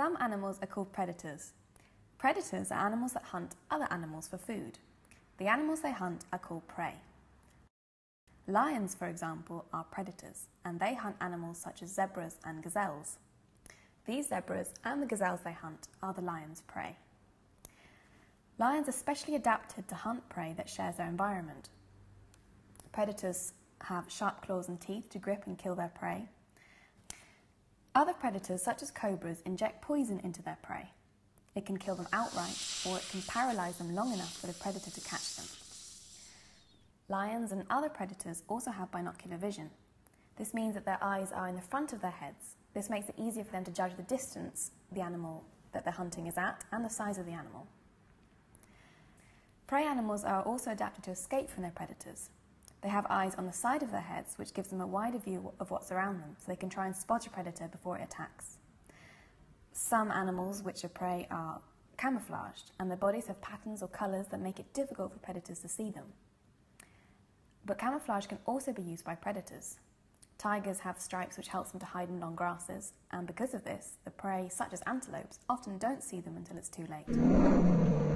Some animals are called predators. Predators are animals that hunt other animals for food. The animals they hunt are called prey. Lions, for example, are predators, and they hunt animals such as zebras and gazelles. These zebras and the gazelles they hunt are the lion's prey. Lions are specially adapted to hunt prey that shares their environment. Predators have sharp claws and teeth to grip and kill their prey. Other predators, such as cobras, inject poison into their prey. It can kill them outright, or it can paralyze them long enough for the predator to catch them. Lions and other predators also have binocular vision. This means that their eyes are in the front of their heads. This makes it easier for them to judge the distance the animal that they're hunting is at and the size of the animal. Prey animals are also adapted to escape from their predators. They have eyes on the side of their heads, which gives them a wider view of what's around them, so they can try and spot a predator before it attacks. Some animals, which are prey, are camouflaged, and their bodies have patterns or colours that make it difficult for predators to see them. But camouflage can also be used by predators. Tigers have stripes which helps them to hide in long grasses, and because of this, the prey, such as antelopes, often don't see them until it's too late.